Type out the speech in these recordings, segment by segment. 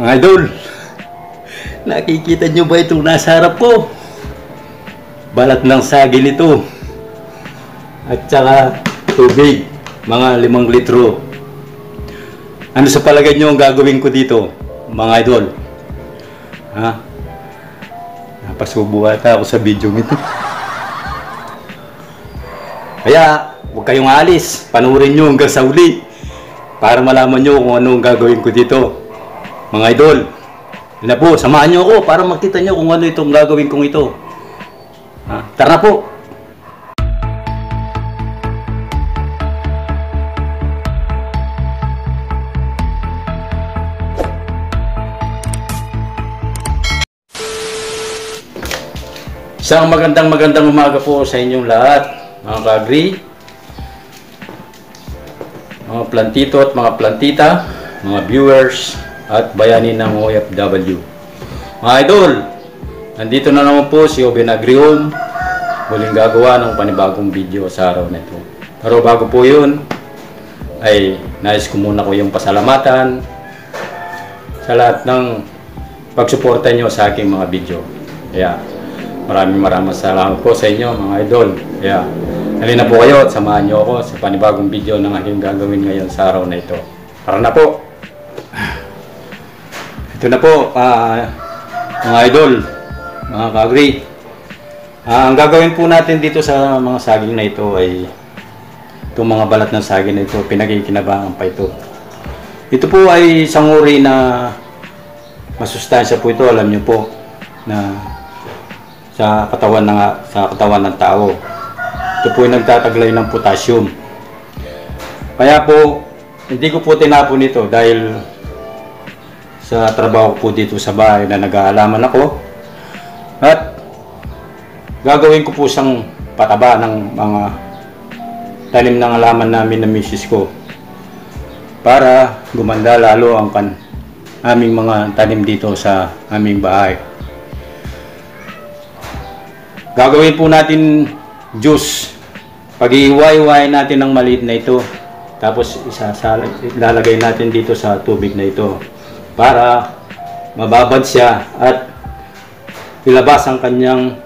Mga idol, nakikita nyo ba itong nasa harap ko? Balat ng saging ito. At saka tubig, mga limang litro. Ano sa palagay nyo ang gagawin ko dito, mga idol? Ha? Napasubo ata ako sa video ito. Kaya, huwag kayong alis. Panurin nyo hanggang sa uli. Para malaman nyo kung ano ang gagawin ko dito. Mga idol, na po, samahan nyo ako para makita nyo kung ano itong gagawin kong ito. Ha? Tara po! Isang magandang magandang umaga po sa inyong lahat, mga kagri, mga plantito at mga plantita, mga viewers, at bayani ng OFW. Mga idol, nandito na naman po si Oben Agrium, muling gagawa ng panibagong video sa araw na ito. Pero bago po yun, ay nais ko muna ko yung pasalamatan sa lahat ng pagsuporta nyo sa aking mga video. Kaya maraming maraming salamat po sa inyo mga idol. Kaya halina po kayo at samahan nyo ako sa panibagong video ng aking gagawin ngayon sa araw na ito. Tara na po! Ito na po, ah, mga idol, mga kagri. Ah, ang gagawin po natin dito sa mga saging na ito ay itong mga balat ng saging na ito, pinagkikinabangan pa ito. Ito po ay isang uri na masustansya po ito, alam niyo po, na sa katawan ng sa katawan ng tao. Ito po ay nagtataglay ng potassium. Kaya po, hindi ko po tinapon ito dahil sa trabaho ko po dito sa bahay na nag-aalaman ako. At gagawin ko po siyang pataba ng mga tanim ng alaman namin ng misis ko para gumanda lalo ang kan aming mga tanim dito sa aming bahay. Gagawin po natin juice. Pag-iiway-iway natin ng maliit na ito. Tapos isasal ilalagay natin dito sa tubig na ito para mababad siya at ilabas ang kanyang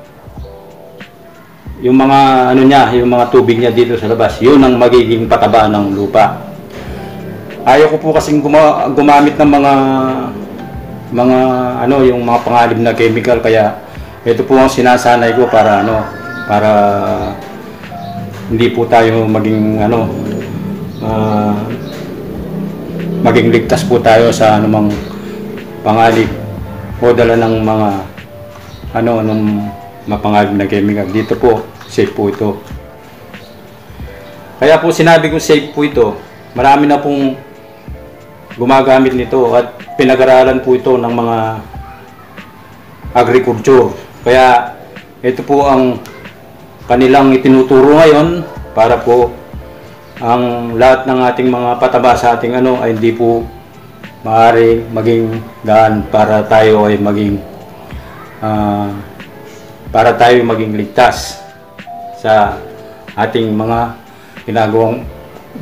yung mga ano niya, yung mga tubig niya dito sa labas. Yun ang magiging pataba ng lupa. Ayaw ko po kasing guma- gumamit ng mga mga ano yung mga pangalib na chemical kaya ito po ang sinasanay ko para ano para hindi po tayo maging ano ah, maging ligtas po tayo sa anumang pangalib o dala ng mga ano anong mapangalib na chemical dito po safe po ito. Kaya po sinabi ko safe po ito marami na pong gumagamit nito at pinag-aralan po ito ng mga agriculture kaya ito po ang kanilang itinuturo ngayon para po ang lahat ng ating mga pataba sa ating ano ay hindi po maaari maging gaan para tayo ay maging ah, para tayo maging ligtas sa ating mga ginagawang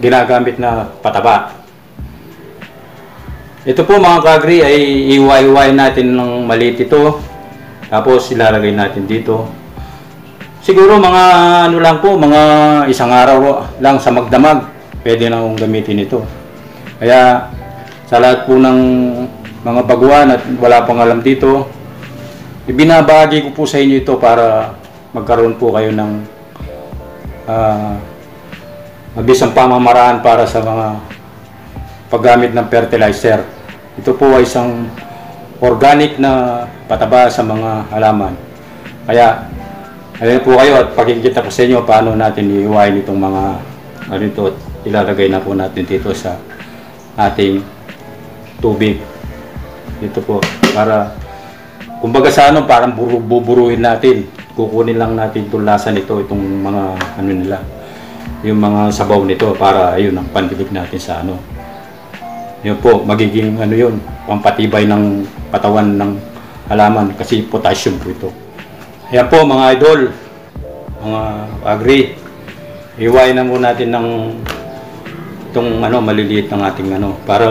ginagamit na pataba. Ito po mga kagri ay iwaiway natin ng maliit ito. Tapos ilalagay natin dito. Siguro mga ano lang po, mga isang araw lang sa magdamag, pwede na akong gamitin ito. Kaya sa lahat po ng mga baguhan at wala pang alam dito, ibinabahagi ko po sa inyo ito para magkaroon po kayo ng uh, mabisang pamamaraan para sa mga paggamit ng fertilizer. Ito po ay isang organic na pataba sa mga halaman. Kaya Ayan po kayo at pakikita ko sa inyo paano natin iiwain itong mga ano ito at ilalagay na po natin dito sa ating tubig. Dito po para kumbaga sa ano parang buru, buburuhin natin. Kukunin lang natin itong lasa nito itong mga ano nila yung mga sabaw nito para ayun ang pandilig natin sa ano. Yun po magiging ano yun pampatibay ng katawan ng halaman kasi potassium po ito. Ayan po mga idol, mga agri. Iwain na muna natin ng itong ano maliliit ng ating ano para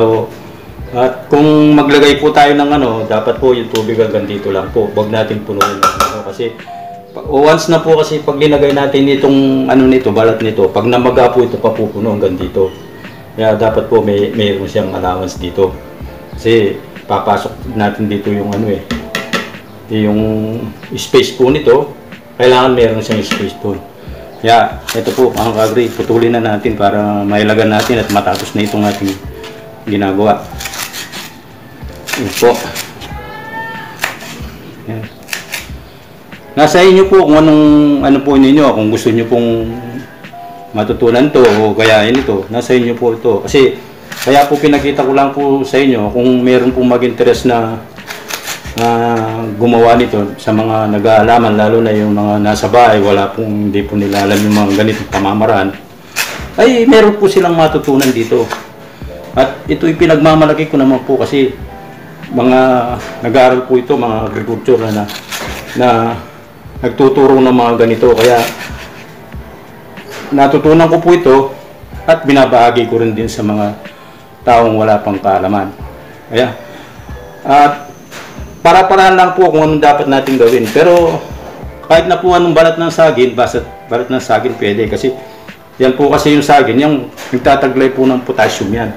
at kung maglagay po tayo ng ano, dapat po yung tubig hanggang dito lang po. Huwag natin punuin ano kasi once na po kasi pag linagay natin itong ano nito, balat nito, pag namaga po ito papupuno hanggang dito. Kaya dapat po may mayroon siyang allowance dito. Kasi papasok natin dito yung ano eh, yung space po nito, kailangan meron siyang space po. Kaya ito po mga kagri, putulin na natin para mailagan natin at matapos na itong ating ginagawa. Yun po. Yan. Nasa inyo po kung anong ano po ninyo, kung gusto niyo pong matutunan to o gayahin ito, nasa inyo po ito. Kasi kaya po pinakita ko lang po sa inyo kung meron pong mag-interest na ah, gumawa nito sa mga nag-aalaman, lalo na yung mga nasa bahay, wala pong hindi po nila alam yung mga ganitong pamamaraan, ay meron po silang matutunan dito. At ito'y pinagmamalaki ko naman po kasi mga nag-aaral po ito, mga agriculture na, na nagtuturo ng mga ganito. Kaya natutunan ko po ito at binabahagi ko rin din sa mga taong wala pang kaalaman. Kaya, at para-paraan lang po kung anong dapat natin gawin. Pero kahit na po anong balat ng saging, basta balat ng saging pwede kasi yan po kasi yung saging, yung nagtataglay po ng potassium yan.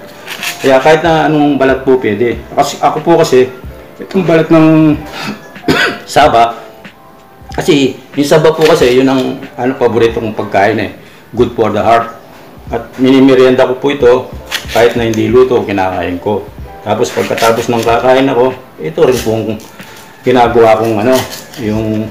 Kaya kahit na anong balat po pwede. Kasi ako po kasi, itong balat ng saba, kasi yung saba po kasi yun ang ano paborito kong pagkain eh. Good for the heart. At minimerienda ko po ito kahit na hindi luto, kinakain ko. Tapos pagkatapos ng kakain ako, ito rin pong ginagawa kong ano, yung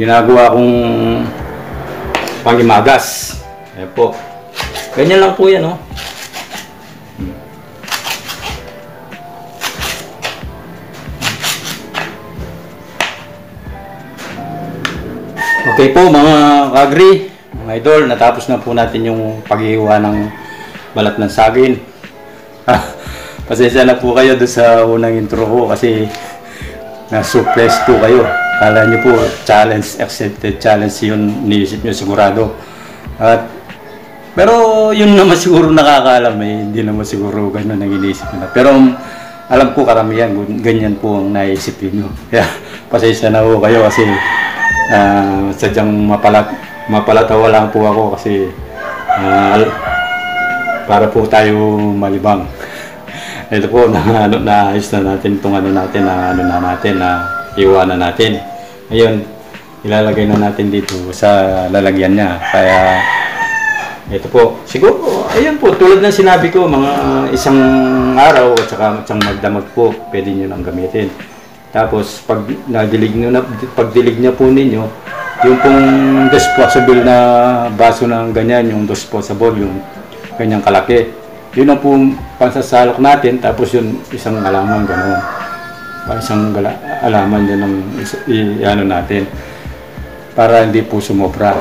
ginagawa kong pangimagas. Ayan po. Ganyan lang po yan, oh. Okay po mga kagri, mga idol, natapos na po natin yung paghihiwa ng balat ng saging. Pasensya na po kayo doon sa unang intro ko kasi na-surprise po kayo. Kala niyo po challenge, accepted challenge yun, niisip niyo sigurado. At pero yun naman siguro nakakaalam eh, hindi naman siguro ganun ang iniisip nila. Pero um, alam ko karamihan, ganyan po ang naisip niyo. Kaya pasensya na po kayo kasi ah, sadyang mapalat, mapalatawa lang po ako kasi al- para po tayo malibang. Ito po, na, ano, naayos na natin itong ano natin, na ano na natin, na iwanan natin. Ngayon, ilalagay na natin dito sa lalagyan niya. Kaya, ito po, siguro, ayan po, tulad ng sinabi ko, mga isang araw at saka isang magdamag po, pwede nyo nang gamitin. Tapos, pag nadilig nyo na, pagdilig niya po ninyo, yung pong disposable na baso ng ganyan, yung disposable, yung ganyang kalaki. Yun ang po pansasalok natin, tapos yun isang alaman, gano'n. Pa isang gala, alaman yun ang ano natin. Para hindi po sumobra.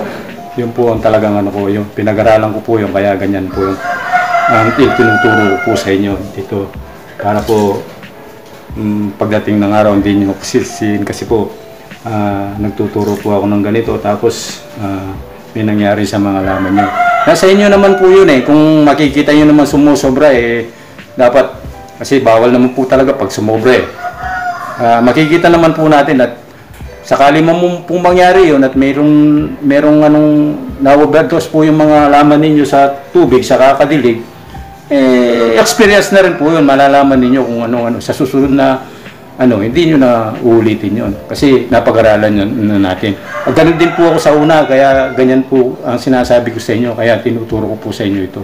Yun po ang talagang ano ko, yung pinag-aralan ko po yung kaya ganyan po yung ang tinuturo ko po sa inyo dito. Para po mm, pagdating ng araw hindi nyo sisihin kasi po ah, nagtuturo po ako ng ganito tapos ah, may nangyari sa mga laman nyo. Nasa inyo naman po yun eh. Kung makikita nyo naman sumusobra eh, dapat kasi bawal naman po talaga pag sumobra eh. Ah, makikita naman po natin at sakali mong pong mangyari yun at mayroong, mayroong anong na-overdose po yung mga laman ninyo sa tubig, sa kakadilig, eh, experience na rin po yun. Malalaman ninyo kung ano, ano sa susunod na ano, hindi nyo na uulitin yun. Kasi napag-aralan yun na natin. At ganun din po ako sa una, kaya ganyan po ang sinasabi ko sa inyo, kaya tinuturo ko po sa inyo ito.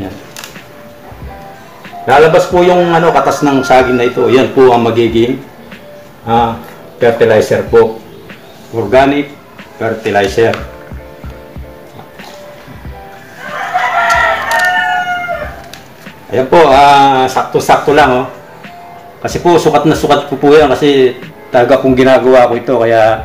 Yan. Lalabas po yung ano, katas ng saging na ito. Yan po ang magiging ah, fertilizer po. Organic fertilizer. Ayan po, ah, sakto-sakto lang oh. Kasi po, sukat na sukat po po yan kasi talaga pong ginagawa ko ito. Kaya,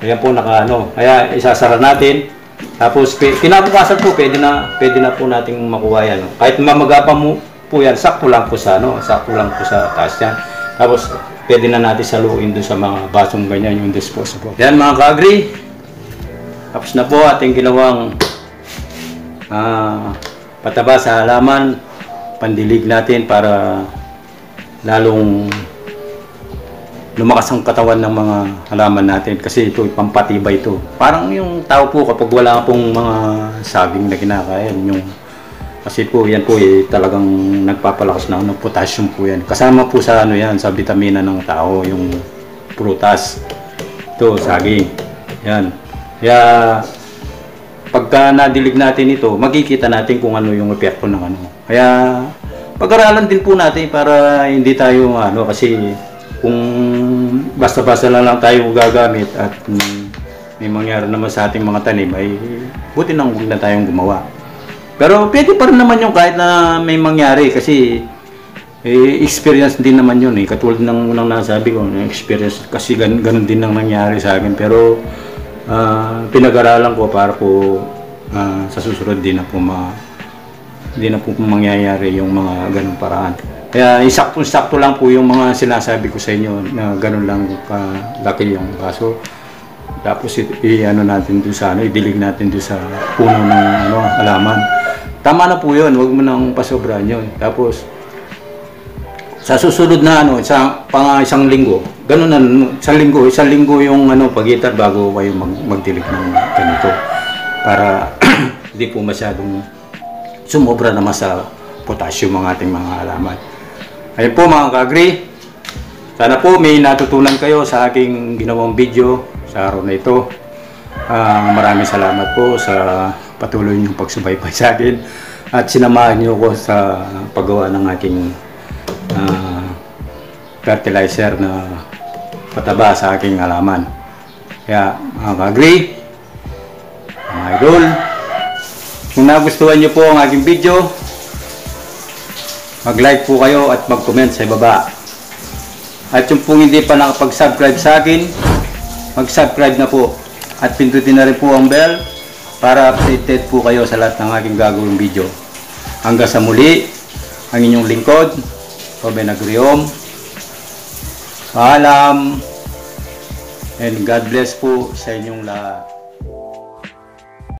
ayan po, naka ano. Kaya isasara natin. Tapos kinabukasan po pwede na pwede na po nating makuha yan. Kahit mamaga pa mo po yan, sakto lang po sa ano, sakto lang po sa taas yan. Tapos pwede na natin saluin doon sa mga basong ganyan yung disposable. Yan mga ka-agree. Tapos na po ating ginawang ah, pataba sa halaman, pandilig natin para lalong lumakas ang katawan ng mga halaman natin kasi ito pampatibay ito. Parang yung tao po kapag wala pong mga saging na kinakain, yung kasi po yan po eh, talagang nagpapalakas ng, ng potassium po yan. Kasama po sa ano yan, sa vitamina ng tao, yung prutas. Ito, saging. Yan. Kaya pagka nadilig natin ito, makikita natin kung ano yung epekto ng ano. Kaya pag-aralan din po natin para hindi tayo ano kasi kung basta-basta lang lang tayo gagamit at may mangyari naman sa ating mga tanim ay buti nang huwag na tayong gumawa. Pero pwede pa rin naman yung kahit na may mangyari kasi eh, experience din naman yun eh. Katulad ng unang nasabi ko, experience kasi gan ganun din ang nangyari sa akin. Pero ah, pinag-aralan ko para po ah, sa susunod din na po ma hindi na po mangyayari yung mga ganung paraan. Kaya isakto-sakto lang po yung mga sinasabi ko sa inyo na ganun lang kalaki yung kaso. Tapos i-ano natin doon sa ano, idilig natin doon sa puno ng ano, alaman. Tama na po 'yun, wag mo nang pasobrahan 'yun. Tapos sa susunod na ano, sa pang isang linggo, ganun na, isang linggo, isang linggo yung ano, pagitan bago kayo mag, magdilig ng ganito. Para hindi po masyadong sumobra naman sa potassium ang ating mga halaman. Ayun po mga kagri, sana po may natutunan kayo sa aking ginawang video sa araw na ito. Ah, maraming salamat po sa patuloy niyong pagsubaybay sa akin at sinamahan niyo ko sa paggawa ng aking ah, fertilizer na pataba sa aking halaman. Kaya mga kagri, mga idol, kung nagustuhan niyo po ang aking video, mag-like po kayo at mag-comment sa ibaba. At yung pong hindi pa nakapag-subscribe sa akin, mag-subscribe na po. At pindutin na rin po ang bell para updated po kayo sa lahat ng aking gagawing video. Hanggang sa muli, ang inyong lingkod, Ruben Agriom. Paalam. And God bless po sa inyong lahat.